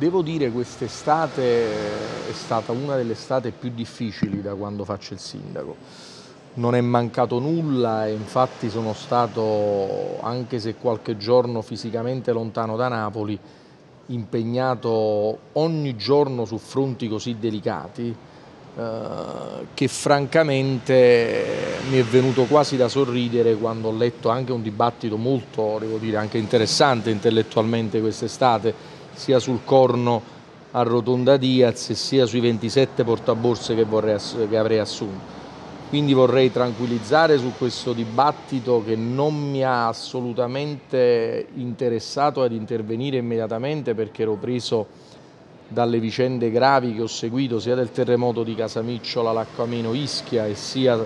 Devo dire che quest'estate è stata una delle estate più difficili da quando faccio il sindaco. Non è mancato nulla e infatti sono stato, anche se qualche giorno fisicamente lontano da Napoli, impegnato ogni giorno su fronti così delicati eh, che francamente mi è venuto quasi da sorridere quando ho letto anche un dibattito molto, devo dire, anche interessante intellettualmente quest'estate sia sul corno a Rotonda Diaz sia sui 27 portaborse che, vorrei, che avrei assunto. Quindi vorrei tranquillizzare su questo dibattito che non mi ha assolutamente interessato ad intervenire immediatamente perché ero preso dalle vicende gravi che ho seguito sia del terremoto di Casamicciola, l'Acquameno Ischia e sia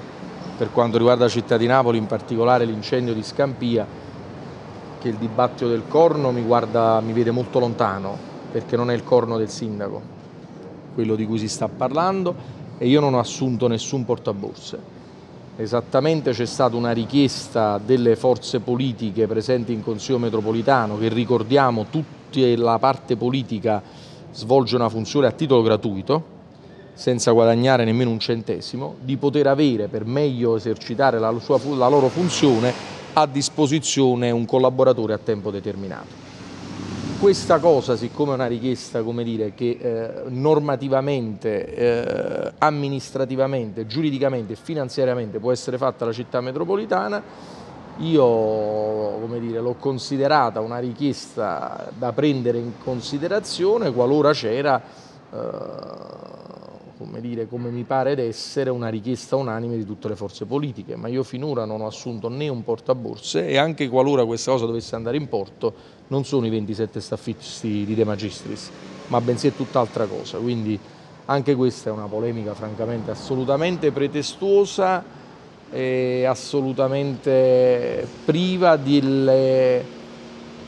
per quanto riguarda la città di Napoli, in particolare l'incendio di Scampia, che il dibattito del corno mi, guarda, mi vede molto lontano, perché non è il corno del sindaco, quello di cui si sta parlando, e io non ho assunto nessun portaborse. Esattamente c'è stata una richiesta delle forze politiche presenti in Consiglio metropolitano, che ricordiamo tutti la parte politica svolge una funzione a titolo gratuito, senza guadagnare nemmeno un centesimo, di poter avere per meglio esercitare la, sua, la loro funzione a disposizione un collaboratore a tempo determinato. Questa cosa, siccome è una richiesta dire, che eh, normativamente, eh, amministrativamente, giuridicamente e finanziariamente può essere fatta alla città metropolitana, io l'ho considerata una richiesta da prendere in considerazione qualora c'era eh, come, dire, come mi pare ed essere una richiesta unanime di tutte le forze politiche, ma io finora non ho assunto né un portaborse e anche qualora questa cosa dovesse andare in porto non sono i 27 staffisti di De Magistris, ma bensì è tutt'altra cosa, quindi anche questa è una polemica francamente assolutamente pretestuosa e assolutamente priva delle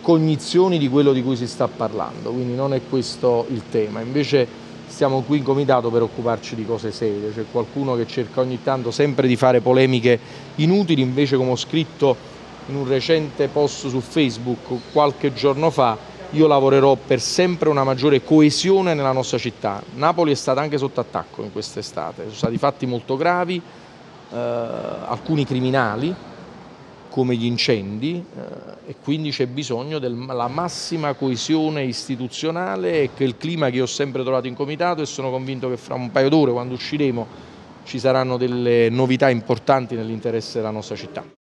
cognizioni di quello di cui si sta parlando, quindi non è questo il tema. Invece stiamo qui in comitato per occuparci di cose serie, c'è qualcuno che cerca ogni tanto sempre di fare polemiche inutili, invece come ho scritto in un recente post su Facebook qualche giorno fa, io lavorerò per sempre una maggiore coesione nella nostra città. Napoli è stata anche sotto attacco in quest'estate, sono stati fatti molto gravi, eh, alcuni criminali, come gli incendi eh, e quindi c'è bisogno della massima coesione istituzionale e che il clima che ho sempre trovato in comitato e sono convinto che fra un paio d'ore quando usciremo ci saranno delle novità importanti nell'interesse della nostra città.